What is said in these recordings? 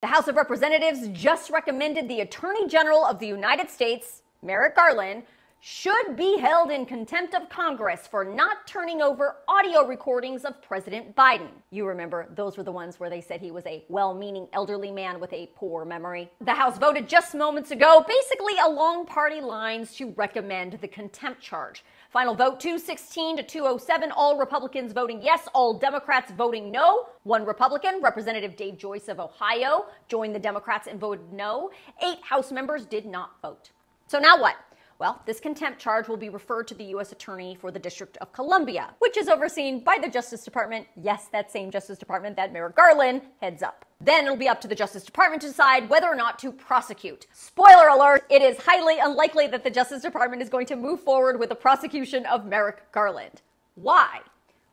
The House of Representatives just recommended the Attorney General of the United States, Merrick Garland, should be held in contempt of Congress for not turning over audio recordings of President Biden. You remember, those were the ones where they said he was a well meaning elderly man with a poor memory. The House voted just moments ago, basically along party lines, to recommend the contempt charge. Final vote 216 to 207. All Republicans voting yes, all Democrats voting no. One Republican, Representative Dave Joyce of Ohio, joined the Democrats and voted no. Eight House members did not vote. So now what? Well, this contempt charge will be referred to the U.S. Attorney for the District of Columbia, which is overseen by the Justice Department. Yes, that same Justice Department that Merrick Garland heads up. Then it'll be up to the Justice Department to decide whether or not to prosecute. Spoiler alert, it is highly unlikely that the Justice Department is going to move forward with the prosecution of Merrick Garland. Why?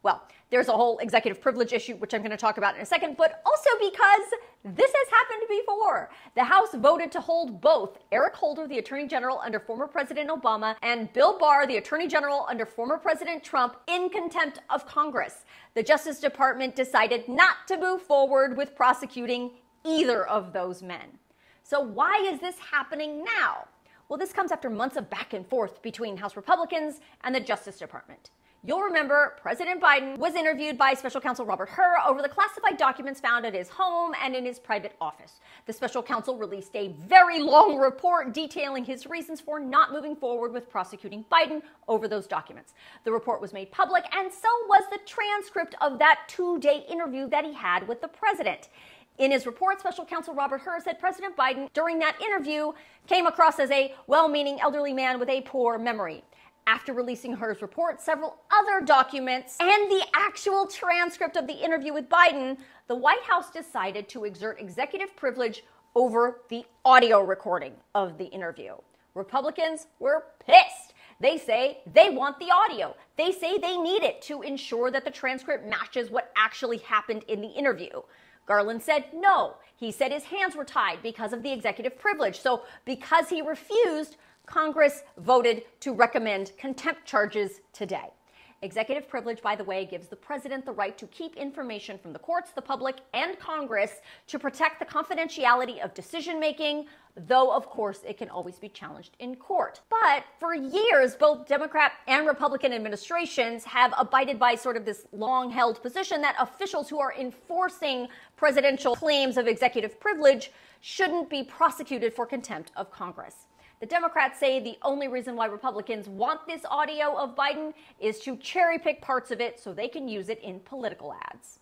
Well, there's a whole executive privilege issue, which I'm going to talk about in a second, but also because this has happened before. The House voted to hold both Eric Holder, the Attorney General under former President Obama, and Bill Barr, the Attorney General under former President Trump, in contempt of Congress. The Justice Department decided not to move forward with prosecuting either of those men. So, why is this happening now? Well, this comes after months of back and forth between House Republicans and the Justice Department. You'll remember President Biden was interviewed by special counsel Robert Hur over the classified documents found at his home and in his private office. The special counsel released a very long report detailing his reasons for not moving forward with prosecuting Biden over those documents. The report was made public, and so was the transcript of that two day interview that he had with the president. In his report, special counsel Robert Hur said President Biden, during that interview, came across as a well meaning elderly man with a poor memory. After releasing Hur's report, several other documents, and the actual transcript of the interview with Biden, the White House decided to exert executive privilege over the audio recording of the interview. Republicans were pissed. They say they want the audio. They say they need it to ensure that the transcript matches what actually happened in the interview. Garland said no. He said his hands were tied because of the executive privilege. So, because he refused, Congress voted to recommend contempt charges today. Executive privilege, by the way, gives the president the right to keep information from the courts, the public, and Congress to protect the confidentiality of decision making, though, of course, it can always be challenged in court. But for years, both Democrat and Republican administrations have abided by sort of this long held position that officials who are enforcing presidential claims of executive privilege shouldn't be prosecuted for contempt of Congress. The Democrats say the only reason why Republicans want this audio of Biden is to cherry pick parts of it so they can use it in political ads.